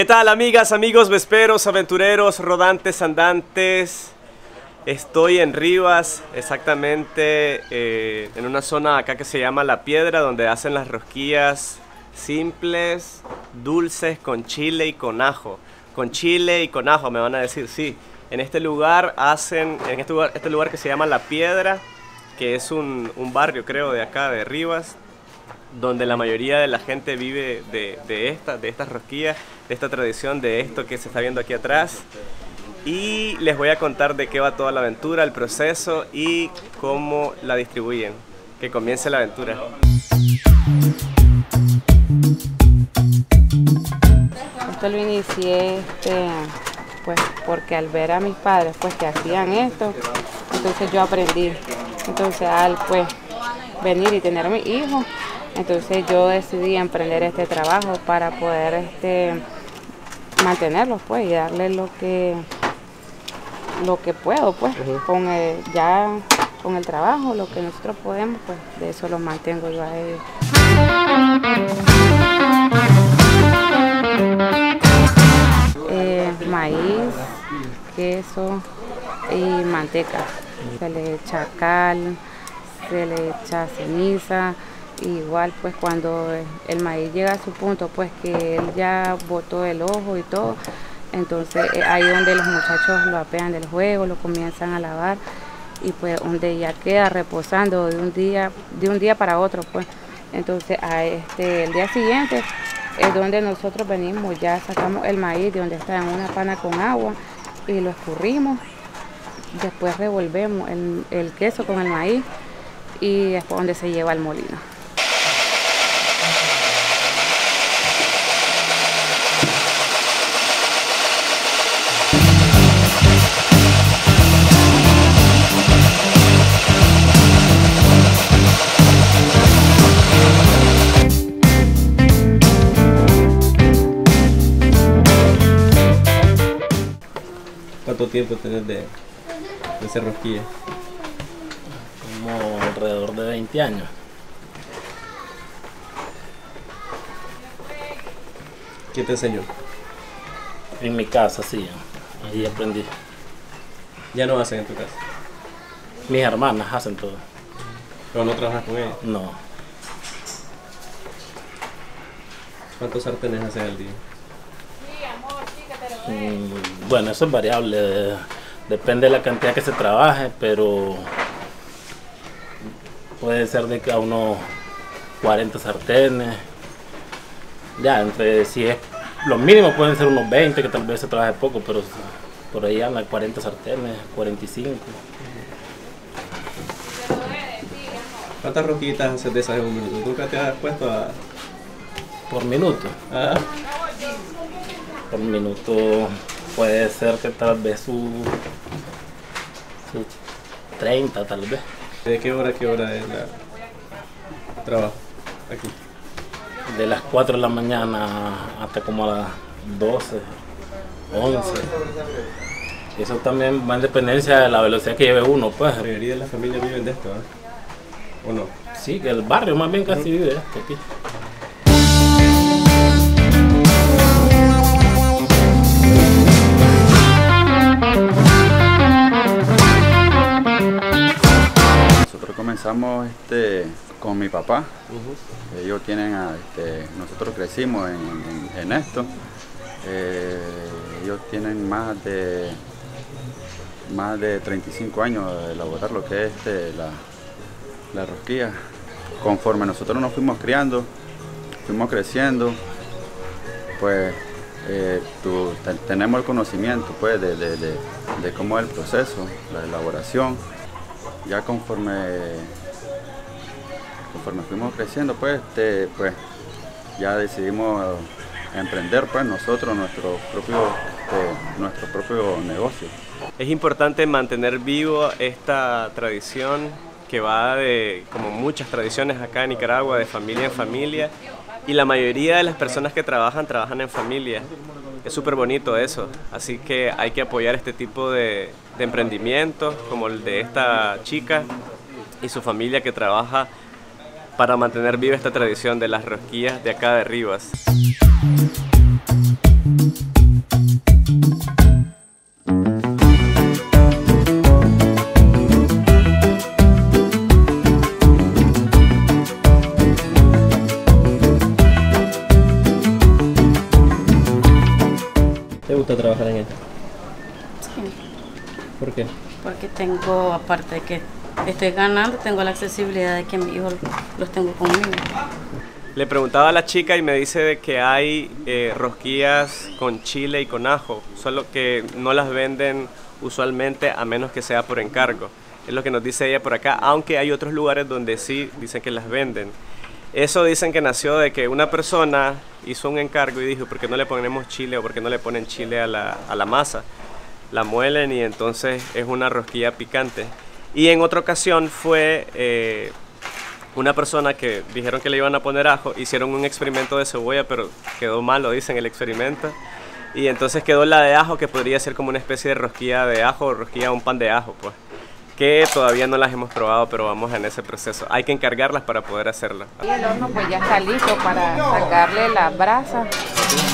¿Qué tal amigas, amigos, vesperos, aventureros, rodantes, andantes? Estoy en Rivas, exactamente eh, en una zona acá que se llama La Piedra, donde hacen las rosquillas simples, dulces, con chile y con ajo. Con chile y con ajo, me van a decir, sí. En este lugar hacen, en este lugar, este lugar que se llama La Piedra, que es un, un barrio creo de acá, de Rivas, donde la mayoría de la gente vive de, esta, de estas rosquillas, de esta tradición, de esto que se está viendo aquí atrás. Y les voy a contar de qué va toda la aventura, el proceso y cómo la distribuyen. Que comience la aventura. Esto lo inicié este, pues, porque al ver a mis padres pues, que hacían esto, entonces yo aprendí. Entonces al pues venir y tener a mi hijo, entonces yo decidí emprender este trabajo para poder este, mantenerlos pues y darles lo que lo que puedo pues con el, ya con el trabajo lo que nosotros podemos pues de eso los mantengo yo a ellos. Eh, maíz queso y manteca. Se le echa cal se le echa ceniza igual pues cuando el maíz llega a su punto pues que él ya botó el ojo y todo entonces eh, ahí donde los muchachos lo apean del juego lo comienzan a lavar y pues donde ya queda reposando de un día de un día para otro pues. Entonces a este el día siguiente es donde nosotros venimos ya sacamos el maíz de donde está en una pana con agua y lo escurrimos después revolvemos el, el queso con el maíz y después donde se lleva al molino tiempo tenés de, de hacer rosquillas? Como alrededor de 20 años. ¿Quién te enseñó? En mi casa, sí. Ahí aprendí. Ya no hacen en tu casa. Mis hermanas hacen todo. Pero no trabajas con ellas. No. ¿Cuántos sartenes hacen al día? Mm, Bueno, eso es variable. Depende de la cantidad que se trabaje, pero puede ser de que a unos 40 sartenes. Ya, entre si es lo mínimo pueden ser unos 20, que tal vez se trabaje poco, pero por ahí andan 40 sartenes, 45. ¿Cuántas rosquillitas haces de esas en un minuto? ¿Nunca te has puesto a...? Por minuto. Ah, Por minuto puede ser que tal vez su, su 30 tal vez. ¿De qué hora a qué hora es la trabajo aquí? De las 4 de la mañana hasta como a las 12, 11. Eso también va en dependencia de la velocidad que lleve uno, pues. La mayoría de las familias viven de esto, ¿ah? ¿O no? Sí, que el barrio más bien casi vive de esto aquí. Comenzamos este, con mi papá. Ellos tienen, a, este, nosotros crecimos en, en- en esto. Eh, ellos tienen más de más de 35 años de elaborar lo que es este, la, la rosquilla. Conforme nosotros nos fuimos criando, fuimos creciendo, pues eh, tu- tenemos el conocimiento pues, de, de- de- de cómo es el proceso, la elaboración. Ya conforme, conforme fuimos creciendo, pues, pues ya decidimos emprender pues, nosotros nuestro propio, este, nuestro propio negocio. Es importante mantener vivo esta tradición que va de, como muchas tradiciones acá en Nicaragua, de familia en familia. Y la mayoría de las personas que trabajan, trabajan en familia. Es súper bonito eso. Así que hay que apoyar este tipo de, de emprendimientos, como el de esta chica y su familia que trabaja para mantener viva esta tradición de las rosquillas de acá de Rivas. Gusta trabajar en esto? Sí, ¿Por qué? porque tengo, aparte de que estoy ganando, tengo la accesibilidad de que mis hijos los tengo conmigo. Le preguntaba a la chica y me dice de que hay eh, rosquillas con chile y con ajo, solo que no las venden usualmente a menos que sea por encargo. Es lo que nos dice ella por acá, aunque hay otros lugares donde sí dicen que las venden. Eso dicen que nació de que una persona hizo un encargo y dijo, ¿por qué no le ponemos chile o por qué no le ponen chile a la, a la masa? La muelen y entonces es una rosquilla picante. Y en otra ocasión fue eh, una persona que dijeron que le iban a poner ajo, hicieron un experimento de cebolla, pero quedó malo, dicen el experimento. Y entonces quedó la de ajo, que podría ser como una especie de rosquilla de ajo o rosquilla un pan de ajo, pues. Que todavía no las hemos probado, pero vamos en ese proceso. Hay que encargarlas para poder hacerlas. Y el horno pues ya está listo para sacarle las brasas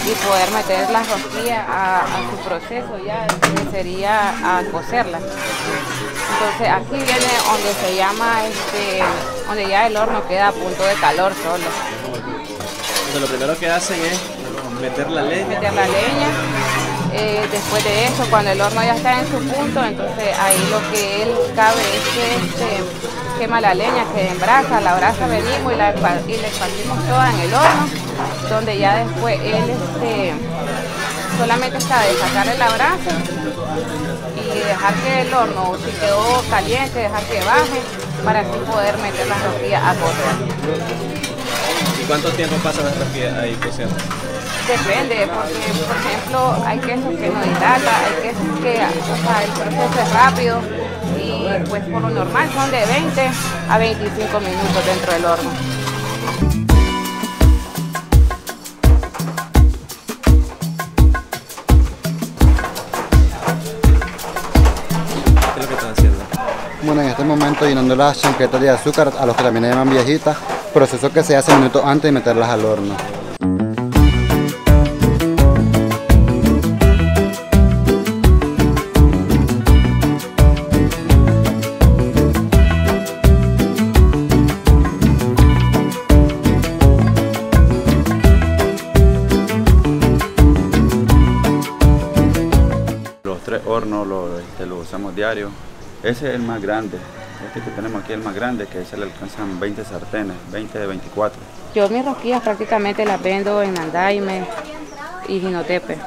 y poder meter las rosquillas a, a su proceso ya, que sería a cocerlas. Entonces aquí viene donde se llama, este, donde ya el horno queda a punto de calor solo. Entonces lo primero que hacen es meter la leña. meter la leña. Eh, después de eso, cuando el horno ya está en su punto, entonces ahí lo que él cabe es que este, quema la leña, que en brasa, la brasa venimos y la, y la esparcimos toda en el horno, donde ya después él este, solamente está de sacarle la brasa y dejar que el horno, si quedó caliente, dejar que baje para así poder meter las rosquillas a cocer. ¿Y cuánto tiempo pasa la rosquilla ahí cociendo? Depende, porque por ejemplo hay quesos que no dilata, hay quesos que o sea, el proceso es rápido y pues por lo normal son de 20 a 25 minutos dentro del horno. ¿Qué es lo que están haciendo? Bueno, en este momento llenando las chanquetas de azúcar, a los que también le llaman viejitas, proceso que se hace minutos antes de meterlas al horno. Hornos los, este, los usamos diario. Ese es el más grande. Este que tenemos aquí es el más grande, que ese le alcanzan 20 sartenes, 20 de 24. Yo mis rosquillas prácticamente las vendo en Andaime y Jinotepe,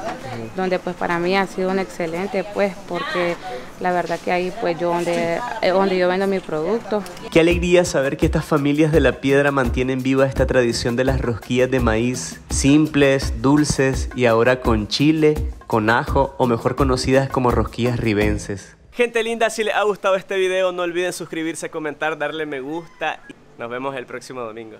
donde pues para mí ha sido un excelente pues porque la verdad que ahí pues yo donde, eh, donde yo vendo mi producto Qué alegría saber que estas familias de la piedra mantienen viva esta tradición de las rosquillas de maíz, simples, dulces y ahora con chile, con ajo o mejor conocidas como rosquillas ribenses. Gente linda, si les ha gustado este video, no olviden suscribirse, comentar, darle me gusta y nos vemos el próximo domingo.